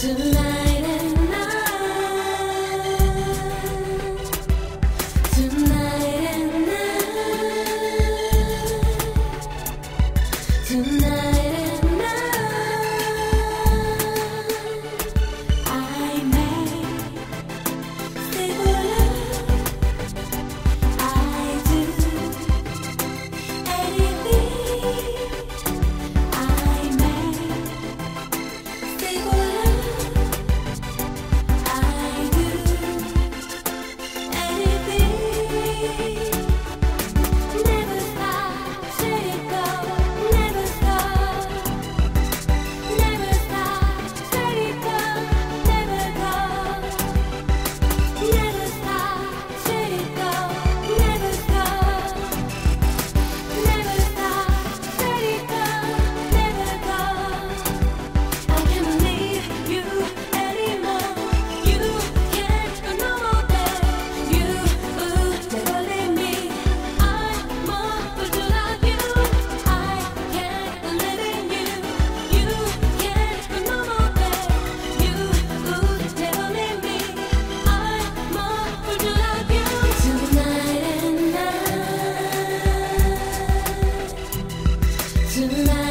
tonight. tonight.